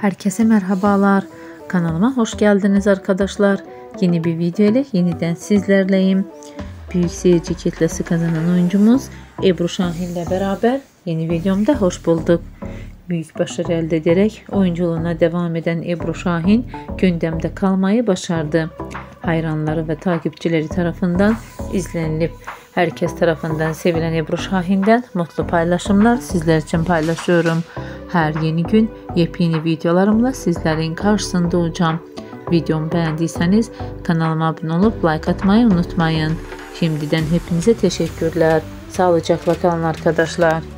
Herkese merhabalar. Kanalıma hoş geldiniz arkadaşlar. Yeni bir video ile yeniden sizlerleyim. Büyük seyirci kitlesi kazanan oyuncumuz Ebru Şahin ile beraber yeni videomda hoş bulduk. Büyük başarı elde ederek oyunculuğuna devam eden Ebru Şahin gündemde kalmayı başardı. Hayranları ve takipçileri tarafından izlenilip herkes tarafından sevilen Ebru Şahin'den mutlu paylaşımlar sizler için paylaşıyorum. Hər yeni gün yepyeni videolarımla sizlərin qarşısında olacağam. Videomu bəyəndiysəniz kanalıma abunə olub like atmayı unutmayın. Şimdidən hepinizə təşəkkürlər. Sağlıcaqla qalın arkadaşlar.